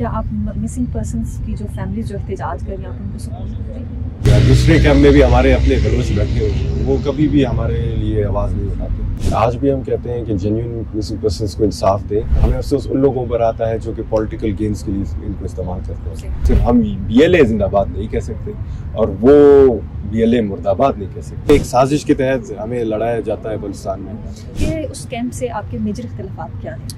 क्या आप missing persons की जो फैमिली जो एहतजाज कर रही हैं आप उनको सपोर्ट करें? दूसरे कैंप में भी हमारे अपने घरों से बैठे हुए वो कभी भी हमारे लिए आवाज़ नहीं उठाते। आज भी हम कहते हैं कि जेन्यून मिसिंग पर्सन को इंसाफ दें। हमें अफसोस उन लोगों पर आता है जो कि पॉलिटिकल गेंस के लिए इनको इस्तेमाल करते हैं। सिर्फ़ हम बी एल ए जिंदाबाद नहीं कह सकते और वो बी एल ए मुर्दाबाद नहीं कह सकते। एक साजिश के तहत हमें लड़ाया जाता है बलुस्तान में। उस कैंप से आपके मेजर इख्तलाफात क्या हैं?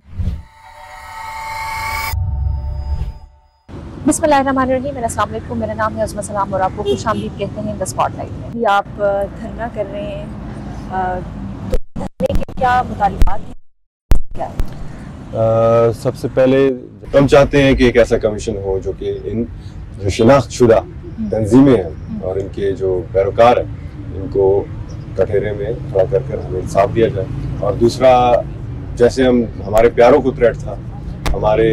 मेरा नाम है सलाम और आपको खुश आमदीद कहते हैं द स्पॉटलाइट में। अभी आप धरना कर रहे हैं तो धरने के क्या मुतालबात हैं? क्या? है सबसे पहले हम चाहते हैं कि एक ऐसा कमीशन हो जो कि इन जो शिनाख्त शुदा तंजीमें हैं और इनके जो पैरोकार हैं इनको कठेरे में खड़ा कर कर हमें इंसाफ दिया जाए। और दूसरा जैसे हम हमारे प्यारों को थ्रेट था हमारे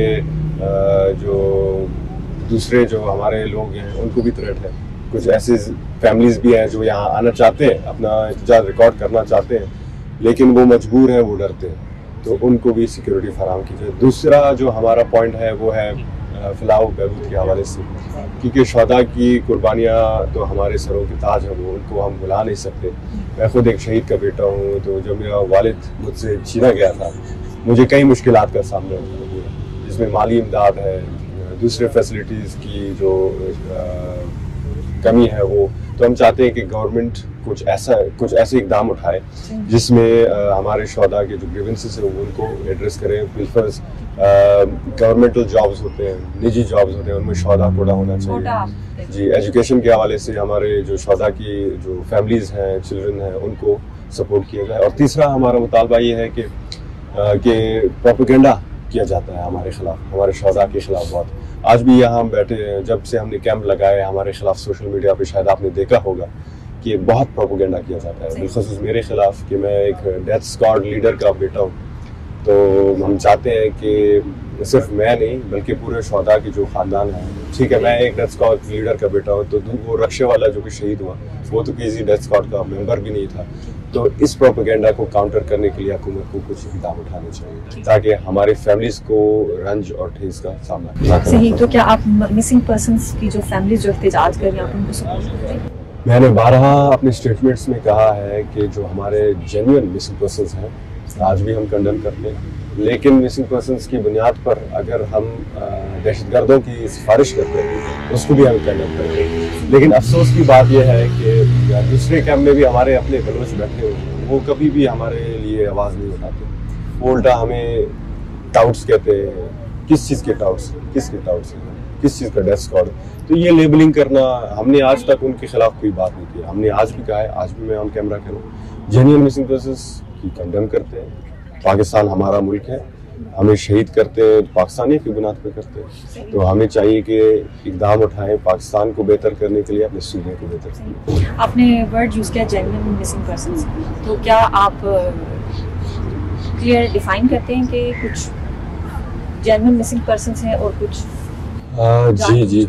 जो दूसरे जो हमारे लोग हैं, उनको भी थ्रेट है। कुछ ऐसे फैमिलीज़ भी हैं जो यहाँ आना चाहते हैं, अपना इंतज़ार रिकॉर्ड करना चाहते हैं, लेकिन वो मजबूर हैं, वो डरते हैं। तो उनको भी सिक्योरिटी फराम की जाए। दूसरा जो हमारा पॉइंट है, वो है फ़िलहाल बहबूद के हवाले से। क्योंकि शहदा की कुर्बानियाँ तो हमारे सरों के ताज हैं, वो उनको हम बुला नहीं सकते। मैं खुद एक शहीद का बेटा हूँ तो जब मेरा वालिद मुझसे छीना गया था, मुझे कई मुश्किल का सामना हुआ जिसमें माली इमदाद है दूसरे फैसिलिटीज़ की जो कमी है वो तो हम चाहते हैं कि गवर्नमेंट कुछ ऐसा कुछ ऐसे इकदाम उठाए जिसमें हमारे शहदा के जो ग्रीवेंसेस हैं उनको एड्रेस करें बिलफर्स गवर्नमेंटल जॉब्स होते हैं निजी जॉब्स होते हैं उनमें शहदा कोटा होना चाहिए। जी एजुकेशन के हवाले से हमारे जो शहदा की जो फैमिलीज़ हैं चिल्ड्रन हैं उनको सपोर्ट किया जाए। और तीसरा हमारा मुतालबा ये है कि कि प्रोपोगेंडा किया जाता है हमारे खिलाफ हमारे शहदा के खिलाफ बहुत। आज भी यहाँ बैठे हैं जब से हमने कैंप लगाए हमारे खिलाफ सोशल मीडिया पे शायद आपने देखा होगा कि बहुत प्रोपोगेंडा किया जाता है। बिलखसूस मेरे खिलाफ कि मैं एक डेथ स्कॉड लीडर का बेटा हूँ। तो हम चाहते हैं कि सिर्फ़ मैं नहीं बल्कि पूरे शहदा के जो ख़ानदान है ठीक है मैं एक डेथ स्कॉट लीडर का बेटा हूँ तो वो रक्शे वाला जो कि शहीद हुआ वो तो किसी डेथ स्कॉट का मेंबर भी नहीं था। तो इस प्रोपोगेंडा को काउंटर करने के लिए हुकूमत को कुछ इकदाम उठाने चाहिए ताकि हमारे फैमिलीज़ को रंज और ठेस का सामना सही तो क्या आप मिसिंग पर्सन की जो फैमिली जो एहतजाज कर रही हैं आप उनको सपोर्ट मैंने बारह अपने स्टेटमेंट्स में कहा है कि जो हमारे जेन्यून मिसिंग पर्सन हैं आज भी हम कंडन करते हैं। लेकिन मिसिंग पर्सन की बुनियाद पर अगर हम दहशत गर्दों की सिफारिश करते हैं, उसको भी हम कंडम करते हैं। लेकिन अफसोस की बात यह है कि दूसरे कैम्प में भी हमारे अपने बलोच बैठे हुए वो कभी भी हमारे लिए आवाज़ नहीं उठाते। वो उल्टा हमें टाउट्स कहते हैं। किस चीज़ के टाउट्स किस के टाउट्स किस चीज़ का डेस्क स्कॉड तो ये लेबलिंग करना, हमने आज तक उनके खिलाफ कोई बात नहीं की। हमने आज भी कहा है, आज भी मैं ऑन कैमरा करूँ जेन्यून मिसिंग पर्सन की कंडम करते हैं। पाकिस्तान हमारा मुल्क है। हमें शहीद करते हैं पाकिस्तानी की बुनियाद पर करते हैं। तो हमें चाहिए कि इकदाम उठाएँ पाकिस्तान को बेहतर करने के लिए अपने सूबे को बेहतर करने आपने वर्ड यूज़ किया जेन्युइन मिसिंग पर्सन तो क्या आप क्लियर डिफाइन करते हैं कि कुछ जेन्युइन मिसिंग पर्सन हैं और कुछ आ, जी जी।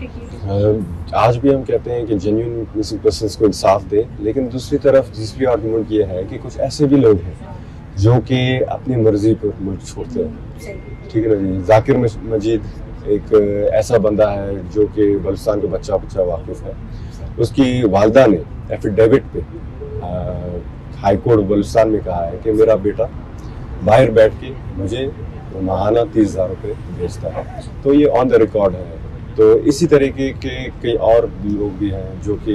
आज भी हम कहते हैं कि जेन्यून मिसिंग पर्सन को इंसाफ दें, लेकिन दूसरी तरफ़ दूसरी आर्गूमेंट ये है कि कुछ ऐसे भी लोग हैं जो कि अपनी मर्ज़ी पर मुल्क छोड़ते हैं। ठीक है ना जी? जाकिर मजीद एक ऐसा बंदा है जो कि बलुस्तान का बच्चा बच्चा वाकिफ है। उसकी वालदा ने एफिडेविट पे हाई कोर्ट बलुस्तान में कहा है कि मेरा बेटा बाहर बैठ के मुझे महाना तीस हज़ार रुपये भेजता है। तो ये ऑन द रिकॉर्ड है। तो इसी तरीके के कई और लोग भी हैं जो कि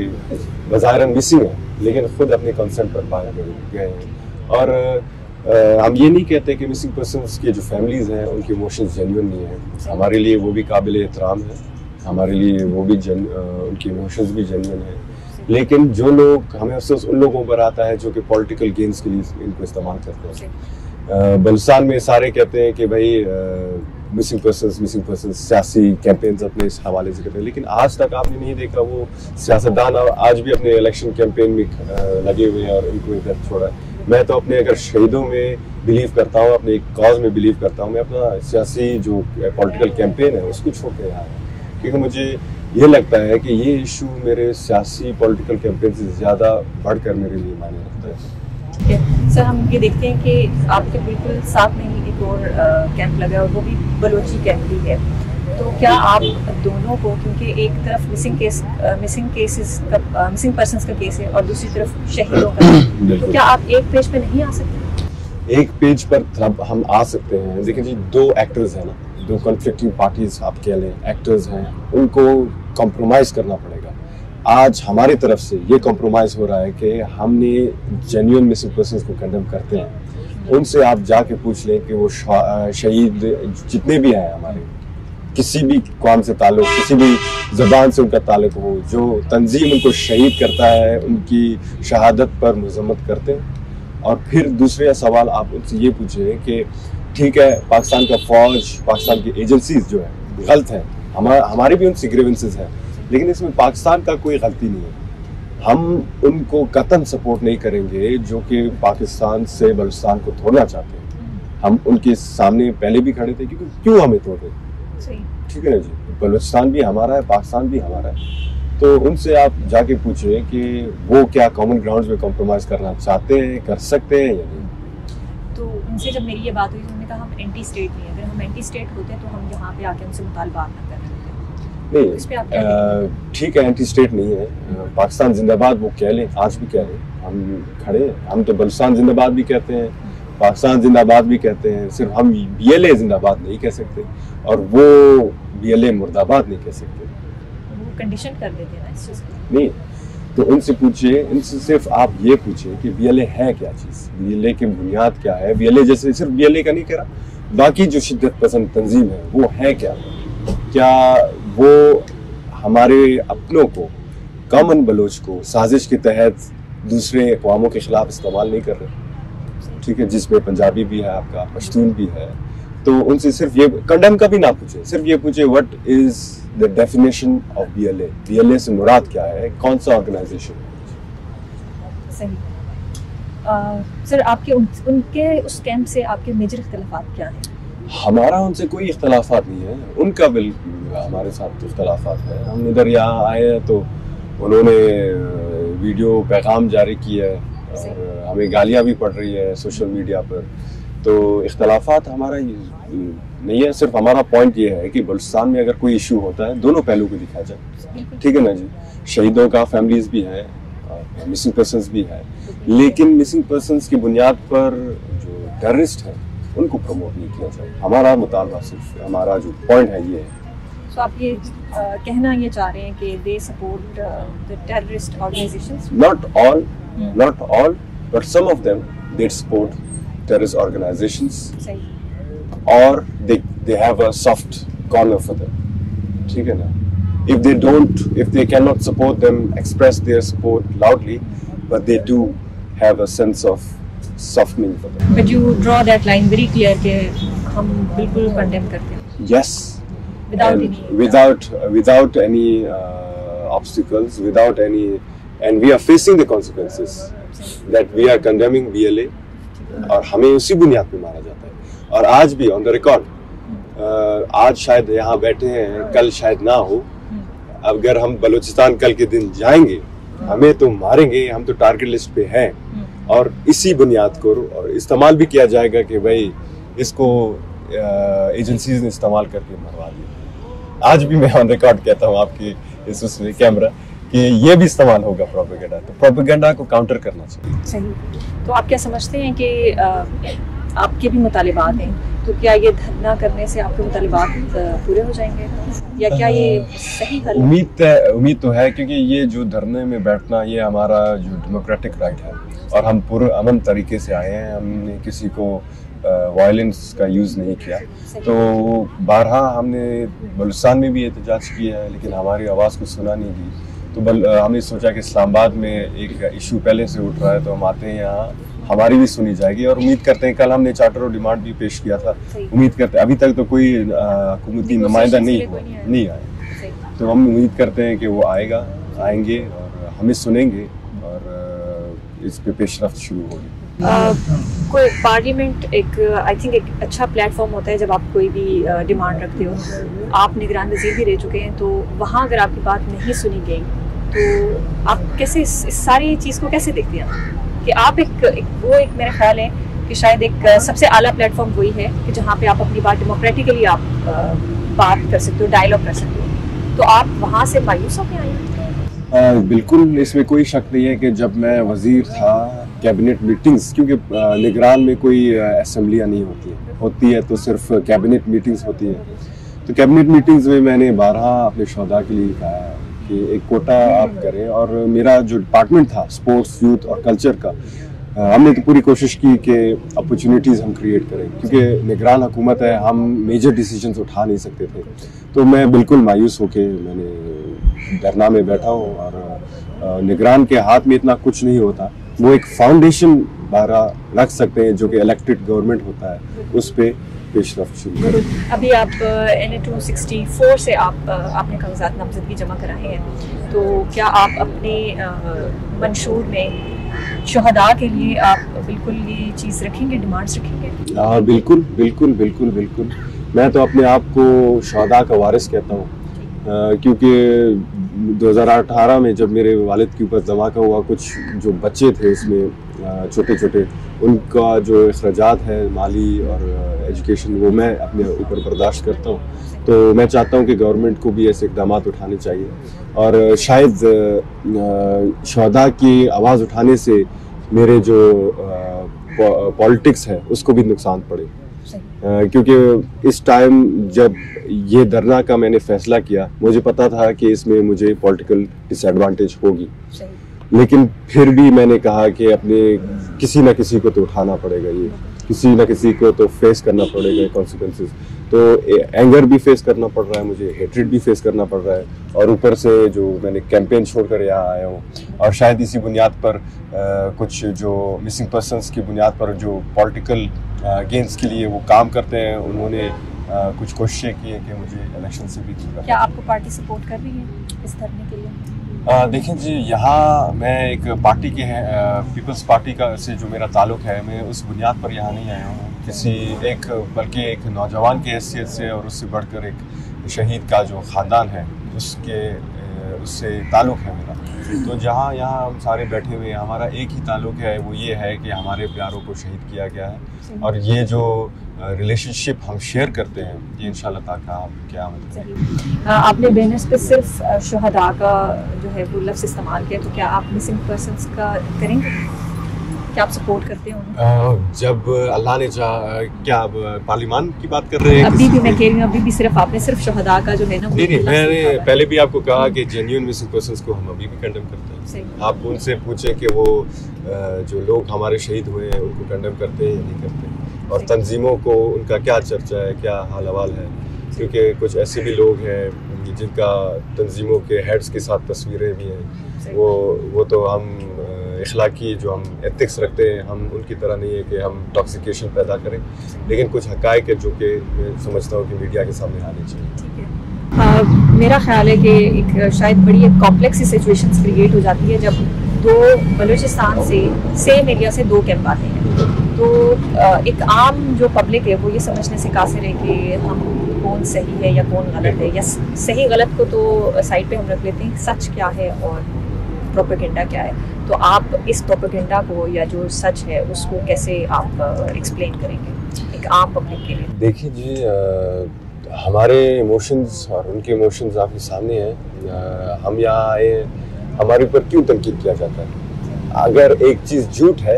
बाज़ार मिसिंग है लेकिन खुद अपने कंसर्न पर बाहर गए हैं। और हम ये नहीं कहते कि मिसिंग पर्सन की जो फैमिलीज़ हैं उनके इमोशंस जेन्यून नहीं हैं। हमारे लिए वो भी काबिल एहतराम है। हमारे लिए वो भी जन उनके इमोशंस भी जेन्यून है। लेकिन जो लोग हमें अफसोस उन लोगों पर आता है जो कि पॉलिटिकल गेम्स के लिए इनको इस्तेमाल करते हैं। बलुस्तान में सारे कहते हैं कि भाई मिसिंग पर्सन मिसिंग पर्सन सियासी कैंपेन्स अपने इस हवाले से करते हैं। लेकिन आज तक आपने नहीं देखा वो सियासतदान आज भी अपने इलेक्शन कैंपेन में लगे हुए हैं और इनको इधर छोड़ा है। मैं तो अपने अगर शहीदों में बिलीव करता हूँ, अपने एक कॉज में बिलीव करता हूँ, मैं अपना सियासी जो पॉलिटिकल कैंपेन है, उसको छोड़ के आया। क्योंकि मुझे ये लगता है कि ये इशू मेरे सियासी पॉलिटिकल कैंपेन से ज़्यादा बढ़कर मेरे लिए माने रखता है। सर, हम ये देखते हैं कि आपके बिल्कुल साथ में ही और कैंप लगा है और वो भी बलोची कैंप ही है। तो क्या आप दोनों को क्योंकि एक तरफ़ मिसिंग केस मिसिंग केसेस का मिसिंग पर्सन का केस है और दूसरी तरफ़ शहीदों का तो क्या आप एक पेज पे नहीं आ सकते? एक पेज पर हम आ सकते हैं। देखिए जी दो एक्टर्स हैं ना। दो कॉन्फ्लिक्टिंग पार्टीज़ आप कह लें एक्टर्स हैं उनको कॉम्प्रोमाइज़ करना पड़ेगा। आज हमारी तरफ़ से ये कॉम्प्रोमाइज़ हो रहा है कि हमने जेन्यून मिसिंग पर्सन को कंडेम करते हैं। उनसे आप जाके पूछ लें कि वो शहीद जितने भी हैं हमारे, किसी भी कौम से ताल्लुक, किसी भी ज़बान से उनका ताल्लुक हो, जो तंजीम उनको शहीद करता है, उनकी शहादत पर मजम्मत करते हैं। और फिर दूसरे सवाल आप उनसे ये पूछें कि ठीक है, पाकिस्तान का फौज, पाकिस्तान की एजेंसीज जो है, गलत है हमारा हमारी भी उनसे ग्रेवेंसेज है, लेकिन इसमें पाकिस्तान का कोई गलती नहीं है। हम उनको कतन सपोर्ट नहीं करेंगे जो कि पाकिस्तान से बलुस्तान को तोड़ना चाहते हैं। हम उनके सामने पहले भी खड़े थे क्योंकि क्यों हमें तोड़? रहे ठीक है ना जी? बलुस्तान भी हमारा है पाकिस्तान भी हमारा है। तो उनसे आप जाके पूछे कि वो क्या कॉमन ग्राउंड में कॉम्प्रोमाइज करना चाहते हैं कर सकते हैं या नहीं? तो उनसे जब मेरी ये बात हुई तो उन्होंने कहा हम एंटी स्टेट नहीं है। अगर हम एंटी स्टेट होते हैं तो हम यहाँ पे आके उनसे मुतालबात ना कर। नहीं ठीक है एंटी स्टेट नहीं है। पाकिस्तान जिंदाबाद वो कह लें आज भी कह लें हम खड़े हम तो बलुस्तान जिंदाबाद भी कहते हैं पाकिस्तान जिंदाबाद भी कहते हैं सिर्फ़ हम बी एल ए जिंदाबाद नहीं कह सकते और वो बी एल ए मुर्दाबाद नहीं कह सकते। कंडीशन कर देते हैं नहीं तो उनसे पूछिए इनसे सिर्फ़ आप ये पूछिए कि बी एल ए है क्या चीज़? बी एल ए की बुनियाद क्या है? बी एल ए जैसे सिर्फ़ बी एल ए का नहीं कह रहा बाकी जो शिद्दत पसंद तंजीम है वो है क्या? क्या वो हमारे अपनों को कॉमन बलोच को साजिश के तहत दूसरे अकवामों के खिलाफ इस्तेमाल नहीं कर रहे। ठीक है जिसमें पंजाबी भी है आपका पश्तून भी है। तो उनसे सिर्फ़ ये कंडम का भी ना पूछे सिर्फ़ ये पूछे what is the definition of B L A B L A से मुराद क्या है? कौन सा ऑर्गेनाइजेशन सही। सर आपके उन, उनके उस कैंप से आपके मेजर इख्तलाफात क्या हैं? हमारा उनसे कोई इख्तलाफात नहीं है उनका बिल हमारे साथ इख्तलाफात है। हम इधर यहाँ आए हैं तो उन्होंने वीडियो पैगाम जारी किया है और हमें गालियाँ भी पड़ रही है सोशल मीडिया पर। तो इख्तलाफात हमारा नहीं है सिर्फ़ हमारा पॉइंट ये है कि बलुस्तान में अगर कोई इशू होता है दोनों पहलू को दिखा जाए। ठीक है ना जी? शहीदों का फैमिलीज़ भी है मिसिंग पर्सन भी है। लेकिन मिसिंग पर्सन की बुनियाद पर जो टेररिस्ट है उनको प्रमोट नहीं किया जाए। हमारा मुतालबा सिर्फ़ हमारा जो पॉइंट है ये है। तो आप ये कहना ये चाह रहे हैं कि they support the terrorist organisations not all not all but some of them they support terrorist organisations सही। और they they have a soft corner for them ठीक है ना? If they don't if they can not support them express their support loudly but they do have a sense of for them. But you draw that line very clear कि हम बिल्कुल condemn करते हैं. Yes. Without any. Without uh, without any uh, obstacles, without any, and we are facing the consequences that we are condemning BLA और हमें उसी बुनियाद पे मारा जाता है और आज भी ऑन द रिकॉर्ड आज शायद यहाँ बैठे हैं कल शायद ना हो अगर हम बलूचिस्तान कल के दिन जाएँगे हमें तो मारेंगे हम तो टारगेट लिस्ट पे हैं और इसी बुनियाद को और इस्तेमाल भी किया जाएगा कि भाई इसको एजेंसीज ने इस्तेमाल करके मरवा दिया। आज भी मैं ऑन रिकॉर्ड कहता हूँ आपकी इस उसमें कैमरा कि ये भी इस्तेमाल होगा प्रोपेगेंडा तो प्रोपेगेंडा को काउंटर करना चाहिए। सही। तो आप क्या समझते हैं कि आपके भी मुतालिबात हैं? तो क्या ये धरना करने से आपके मुतालिबात पूरे हो जाएँगे? या क्या ये सही हल उम्मीद उम्मीद तो है क्योंकि ये जो धरने में बैठना ये हमारा जो डेमोक्रेटिक राइट है। और हम पूरे अमन तरीके से आए हैं। हमने किसी को वायलेंस का यूज़ नहीं किया। तो बारहा हमने बलुस्तान में भी एहतजाज किया है लेकिन हमारी आवाज़ को सुना नहीं दी। तो बल हमने सोचा कि इस्लामाबाद में एक इशू पहले से उठ रहा है तो हम आते हैं यहाँ। हमारी भी सुनी जाएगी और उम्मीद करते हैं कल हमने चार्टर और डिमांड भी पेश किया था। उम्मीद करते हैं। अभी तक तो कोई हुकूमती नुमाइंदा नहीं हुआ नहीं आए तो हम उम्मीद करते हैं कि वो आएगा आएँगे और हमें सुनेंगे और इस पे पेशरफ शुरू होगी कोई पार्लियामेंट एक आई थिंक एक अच्छा प्लेटफॉर्म होता है जब आप कोई भी डिमांड रखते हो। आप निगरान वज़ीर भी रह चुके हैं तो वहाँ अगर आपकी बात नहीं सुनी गई तो आप कैसे इस, इस सारी चीज़ को कैसे देखते हैं कि आप एक, एक वो एक मेरा ख्याल है कि शायद एक सबसे आला प्लेटफॉर्म वही है कि जहाँ पे आप अपनी बात डेमोक्रेटिकली आप बात कर सकते हो डायलॉग कर सकते हो। तो आप वहाँ से मायूस होकर आए बिल्कुल इसमें कोई शक नहीं है कि जब मैं वज़ीर था, कैबिनेट मीटिंग्स, क्योंकि निगरान में कोई असम्बलियाँ नहीं होती है। होती है तो सिर्फ़ कैबिनेट मीटिंग्स होती है। तो कैबिनेट मीटिंग्स में मैंने बारह अपने शहदा के लिए कहा कि एक कोटा आप करें। और मेरा जो डिपार्टमेंट था, स्पोर्ट्स, यूथ और कल्चर का हमने तो पूरी कोशिश की कि अपॉर्चुनिटीज़ हम क्रिएट करें, क्योंकि निगरान हुकूमत है, हम मेजर डिसीजंस उठा नहीं सकते थे। तो मैं बिल्कुल मायूस होके मैंने धरना में बैठा हूँ और निगरान के हाथ में इतना कुछ नहीं होता। वो एक फाउंडेशन बारह रख सकते हैं जो कि इलेक्टेड गवर्नमेंट होता है, उस पर पेशरफ अभी आप N A two sixty four से आप आपने कागजात नामजदगी जमा कराए हैं। तो क्या आप अपने मंशूर में शहदा के लिए आप बिल्कुल ये चीज़ रखेंगे डिमांड्स रखेंगे? हाँ बिल्कुल बिल्कुल बिल्कुल बिल्कुल। मैं तो अपने आप को शहदा का वारिस कहता हूँ। क्योंकि 2018 में जब मेरे वालिद के ऊपर धमाका हुआ कुछ जो बच्चे थे उसमें छोटे छोटे उनका जो अखराज है माली और एजुकेशन वो मैं अपने ऊपर बर्दाश्त करता हूँ। तो मैं चाहता हूँ कि गवर्नमेंट को भी ऐसे इकदाम उठाने चाहिए। और शायद शहदा की आवाज़ उठाने से मेरे जो पॉलिटिक्स है उसको भी नुकसान पड़े। क्योंकि इस टाइम जब ये धरना का मैंने फैसला किया मुझे पता था कि इसमें मुझे पॉलिटिकल डिसएडवांटेज होगी। लेकिन फिर भी मैंने कहा कि अपने किसी ना किसी को तो उठाना पड़ेगा ये किसी ना किसी को तो फेस करना पड़ेगा कॉन्सिक्वेंसेज तो एंगर भी फेस करना पड़ रहा है मुझे हेट्रेड भी फेस करना पड़ रहा है. और ऊपर से जो मैंने कैंपेन छोड़कर यहाँ आया हूँ और शायद इसी बुनियाद पर आ, कुछ जो मिसिंग पर्सनस की बुनियाद पर जो पॉलिटिकल गेंस के लिए वो काम करते हैं उन्होंने आ, कुछ कोशिशें की हैं कि मुझे इलेक्शन से भी दूर क्या आपको पार्टी सपोर्ट कर रही है इस धरने के लिए? देखिए जी, यहाँ मैं एक पार्टी के हैं पीपल्स पार्टी का से जो मेरा ताल्लुक है, मैं उस बुनियाद पर यहाँ नहीं आया हूँ। किसी एक, बल्कि एक नौजवान की हैसियत से और उससे बढ़कर एक शहीद का जो ख़ानदान है, उसके उससे ताल्लुक़ है मेरा। तो जहाँ यहाँ हम सारे बैठे हुए हैं हमारा एक ही ताल्लुक़ है वो ये है कि हमारे प्यारों को शहीद किया गया है। और ये जो रिलेशनशिप हम शेयर करते हैं ये इन ताका क्या मतलब आपने बेनस पे सिर्फ़ शहदा का जो है वो लफ्ज़ इस्तेमाल किया तो क्या आप मिसिंग पर्सन का करेंगे? क्या आप सपोर्ट करते हो जब अल्लाह ने चाह क्या अब पार्लिमान की बात कर रहे हैं अभी भी मैं कह रही हूँ अभी भी सिर्फ़ आपने सिर्फ़ शहदा का जो है ना नहीं नहीं मैंने पहले भी आपको कहा कि जेन्यून मिसिंग पर्सन को हम अभी भी कंडेम करते हैं। आप उनसे पूछें कि वो जो लोग हमारे शहीद हुए हैं उनको कंडेम करते हैं या नहीं करते और तंजीमों को उनका क्या चर्चा है क्या हाल हवाल है? क्योंकि कुछ ऐसे भी लोग हैं जिनका तंजीमों के हेड्स के साथ तस्वीरें भी हैं। वो वो तो हम इखलाकी जो हम एथिक्स रखते हैं हम उनकी तरह नहीं है कि हम टॉक्सिकेशन पैदा करें लेकिन कुछ हकायक है जो कि मैं समझता हूँ कि मीडिया के सामने आने चाहिए। आ, मेरा ख्याल है कि एक शायद बड़ी एक कॉम्प्लेक्स सिचुएशन क्रिएट हो जाती है जब दो बलूचिस्तान से सेम एरिया से दो कैंप आते हैं। तो एक आम जो पब्लिक है वो ये समझने से कासिर है कि हम कौन सही है या कौन गलत है। या सही गलत को तो साइड पे हम रख लेते हैं सच क्या है और प्रोपेगेंडा क्या है? तो आप इस प्रोपेगेंडा को या जो सच है उसको कैसे आप एक्सप्लेन करेंगे? एक आम पब्लिक के लिए। देखिए जी आ, हमारे इमोशंस और उनके इमोशंस आपके सामने हैं। हम यहाँ आए हमारे ऊपर क्यों तनकीद किया जाता है? अगर एक चीज़ झूठ है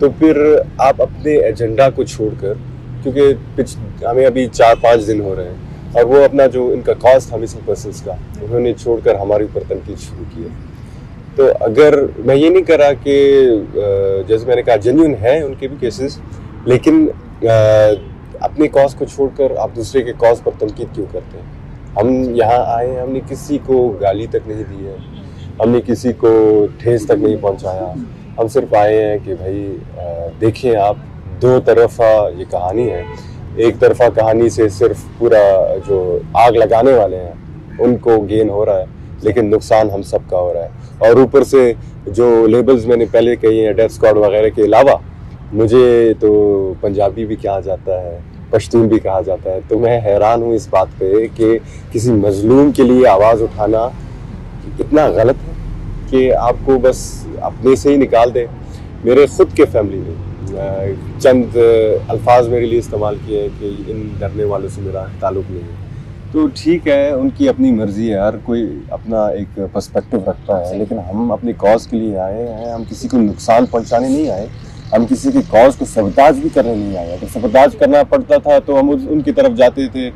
तो फिर आप अपने एजेंडा को छोड़कर क्योंकि पिछ हमें अभी चार पाँच दिन हो रहे हैं और वो अपना जो इनका कॉस्ट था मिसिंग पर्सन का उन्होंने छोड़कर हमारे ऊपर तनकीद शुरू की है। तो अगर मैं ये नहीं कर रहा कि जैसे मैंने कहा जेन्यून है उनके भी केसेस लेकिन अपने कॉज को छोड़कर आप दूसरे के कॉज पर तनकीद क्यों करते हैं? हम यहाँ आए हैं, हमने किसी को गाली तक नहीं दी है। हमने किसी को ठेस तक नहीं पहुँचाया। हम सिर्फ़ आए हैं कि भाई देखें आप, दो तरफा ये कहानी है। एक तरफा कहानी से सिर्फ़ पूरा जो आग लगाने वाले हैं, उनको गेन हो रहा है। लेकिन नुकसान हम सब का हो रहा है। और ऊपर से जो लेबल्स मैंने पहले कही हैं डेथ स्क्वाड वगैरह के अलावा, मुझे तो पंजाबी भी कहा जाता है, पश्तून भी कहा जाता है। तो मैं हैरान हूँ इस बात पे कि किसी मजलूम के लिए आवाज़ उठाना इतना गलत है कि आपको बस अपने से ही निकाल दे। मेरे ख़ुद के फैमिली में चंद अल्फाज मेरे लिए इस्तेमाल किए हैं कि इन डरने वालों से मेरा ताल्लुक़ नहीं है। तो ठीक है उनकी अपनी मर्ज़ी है हर कोई अपना एक पर्सपेक्टिव रखता है लेकिन हम अपने कॉज के लिए आए हैं हम किसी को नुकसान पहुँचाने नहीं आए हम किसी के कॉज को सबताज भी करने नहीं आए। अगर सबताज करना पड़ता था तो हम उनकी तरफ़ जाते थे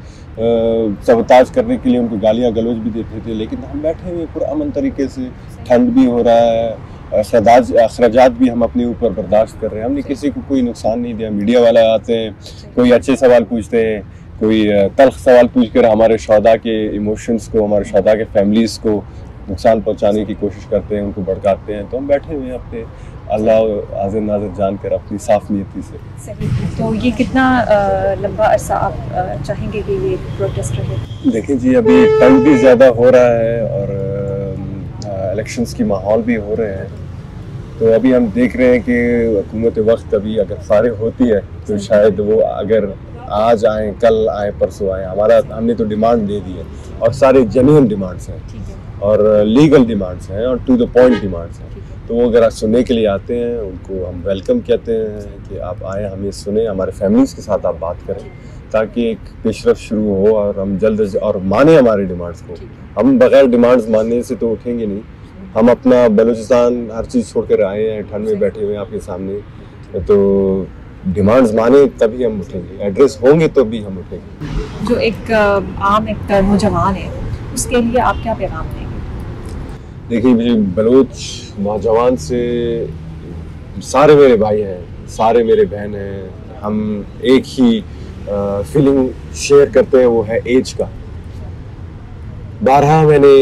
सबताज करने के लिए उनको गालियाँ गलोच भी देते थे लेकिन हम बैठे हुए पूरा अमन तरीके से ठंड भी हो रहा है अखराज अखराजात भी हम अपने ऊपर बर्दाश्त कर रहे हैं। हमने किसी को कोई नुकसान नहीं दिया मीडिया वाले आते हैं कोई अच्छे सवाल पूछते हैं कोई तल्ख सवाल पूछ कर हमारे शहदा के इमोशंस को हमारे शहदा के फैमिलीज़ को नुकसान पहुँचाने की कोशिश करते हैं उनको भड़काते हैं तो हम बैठे हुए हैं अपने अल्लाह हाजिर नाजर जानकर अपनी साफ़ नीयती से। सही। तो ये कितना लंबा अरसा आप चाहेंगे कि ये प्रोटेस्ट रहे? देखें जी अभी ठंड भी ज़्यादा हो रहा है और इलेक्शंस की माहौल भी हो रहे हैं। तो अभी हम देख रहे हैं कि हुकूमत वक्त अभी अगर फारिग होती है तो शायद वो अगर आज आए कल आए परसों आए। हमारा हमने तो डिमांड दे दी है। और सारे जेन्यून डिमांड्स हैं। और लीगल डिमांड्स हैं और टू द पॉइंट डिमांड्स हैं। तो वो अगर सुनने के लिए आते हैं उनको हम वेलकम कहते हैं कि आप आए हमें सुने हमारे फैमिलीज़ के साथ आप बात करें ताकि एक पेशरफ शुरू हो और हम जल्द और माने हमारे डिमांड्स को। हम बगैर डिमांड्स मानने से तो उठेंगे नहीं। हम अपना बलूचिस्तान हर चीज़ छोड़ कर आए हैं ठंड में बैठे हुए हैं आपके सामने। तो डिमांड्स माने तभी हम उठेंगे। एड्रेस होंगे तो भी हम उठेंगे। जो एक आम एक नौजवान है उसके लिए आप क्या पैगाम देंगे? देखिए मुझे बलोच नौजवान से सारे मेरे भाई हैं सारे मेरे बहन हैं। हम एक ही फीलिंग शेयर करते हैं वो है एज का। बारह मैंने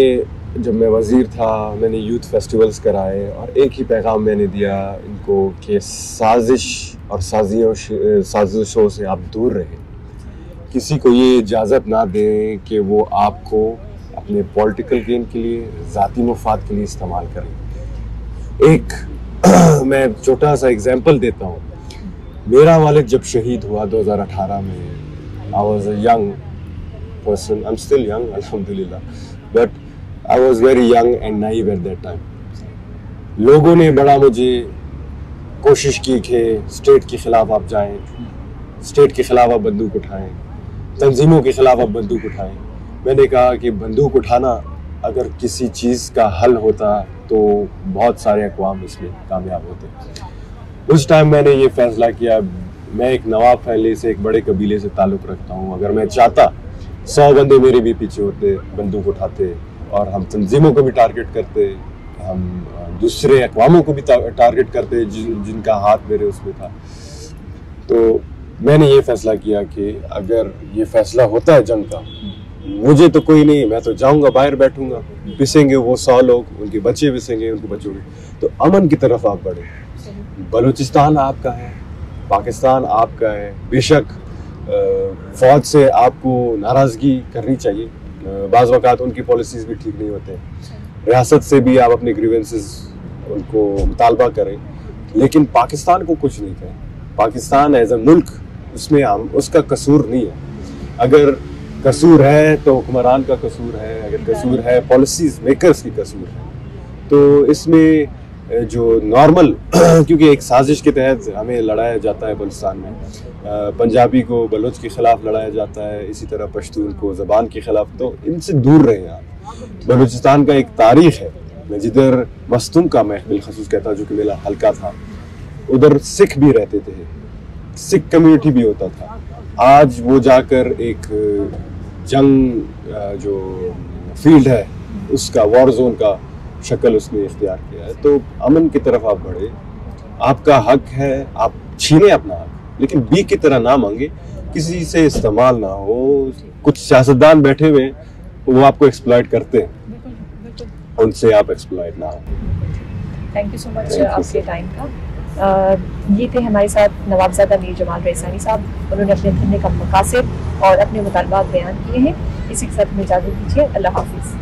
जब मैं वज़ीर था, मैंने यूथ फेस्टिवल्स कराए और एक ही पैगाम मैंने दिया इनको कि साजिश और साजियों साजिशों से आप दूर रहें। किसी को ये इजाज़त ना दें कि वो आपको अपने पॉलिटिकल गेन के लिए, ज़ाती मफाद के लिए इस्तेमाल करें। एक, मैं छोटा सा एग्जांपल देता हूँ। मेरा वालिद जब शहीद हुआ 2018 में I was a young person I am still young अल्हम्दुलिल्लाह but I was very young and naive at that time लोगों ने बड़ा मुझे कोशिश की कि स्टेट के खिलाफ आप जाएँ स्टेट के खिलाफ आप बंदूक उठाएँ, तंजीमों के खिलाफ आप बंदूक उठाएँ। मैंने कहा कि बंदूक उठाना अगर किसी चीज़ का हल होता तो बहुत सारे अकवाम इसमें कामयाब होते। उस टाइम मैंने ये फैसला किया, मैं एक नवाब फैले से एक बड़े कबीले से ताल्लुक़ रखता हूँ। अगर मैं चाहता, सौ बंदे मेरे भी पीछे होते, बंदूक उठाते और हम तंजीमों को भी टारगेट करते, हम दूसरे अकवामों को भी टारगेट करते, जिन, जिनका हाथ मेरे उसमें था। तो मैंने ये फैसला किया कि अगर ये फैसला होता है जंग का, मुझे तो कोई नहीं, मैं तो जाऊँगा, बाहर बैठूँगा। पिसेंगे वो सौ लोग, उनके बच्चे पिसेंगे, उनके बच्चों के। तो अमन की तरफ़ आप बढ़े। बलूचिस्तान आपका है, पाकिस्तान आपका है, बेशक फौज से आपको नाराज़गी करनी चाहिए। बाज़ अवत उनकी पॉलिसीज़ भी ठीक नहीं होते। रियासत से भी आप अपने ग्रीवेंसेस उनको मुतालबा करें, लेकिन पाकिस्तान को कुछ नहीं कहें। पाकिस्तान एज ए मुल्क, उसमें हम, उसका कसूर नहीं है। अगर कसूर है तो हुक्मरान का कसूर है, अगर कसूर है पॉलिसीज़ मेकर्स की कसूर है। तो इसमें जो नॉर्मल क्योंकि एक साजिश के तहत हमें लड़ाया जाता है बलुस्तान में। पंजाबी को बलोच के ख़िलाफ़ लड़ाया जाता है, इसी तरह पश्तून को ज़बान के ख़िलाफ़। तो इनसे दूर रहे आप। बलूचिस्तान का एक तारीख है। मैं जिधर मस्तूम का मैं बिलखसूस कहता जो कि मेरा हल्का था, उधर सिख भी रहते थे। सिख कम्युनिटी भी होता था। आज वो जाकर एक जंग जो फ़ील्ड है, उसका वॉर जोन का शक्ल उसने इख्तियार किया है। तो अमन की तरफ़ आप बढ़े। आपका हक है आप छीने अपना हक। लेकिन बी की तरह ना मांगे किसी से इस्तेमाल ना हो कुछ सियासतदान बैठे हुए वो आपको एक्सप्लॉइट करते हैं। उनसे आप एक्सप्लॉइट ना हो। थैंक यू सो मच आपके टाइम का। ये थे हमारे साथ नवाबजादा मीर जमाल रैसानी साहब। उन्होंने अपने धरने का मकासद और अपने मुतालबात बयान किए हैं। इसी के साथ में इजाज़त दीजिए। अल्लाह हाफिज़।